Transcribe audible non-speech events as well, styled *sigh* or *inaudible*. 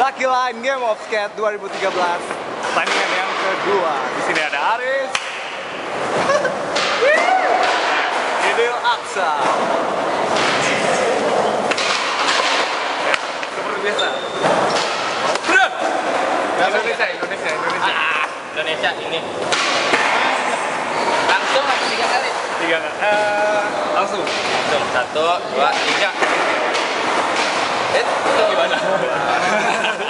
Lucky Line Game of Skate 2013 pertandingan yang kedua. Di sini ada Aris, *laughs* Idil Aksa. Seperti biasa. Indonesia, Indonesia, Indonesia. Ah, Indonesia ini. Langsung atau tiga kali? Tiga. Eh, langsung. Langsung satu, dua, tiga. え？っ？*laughs*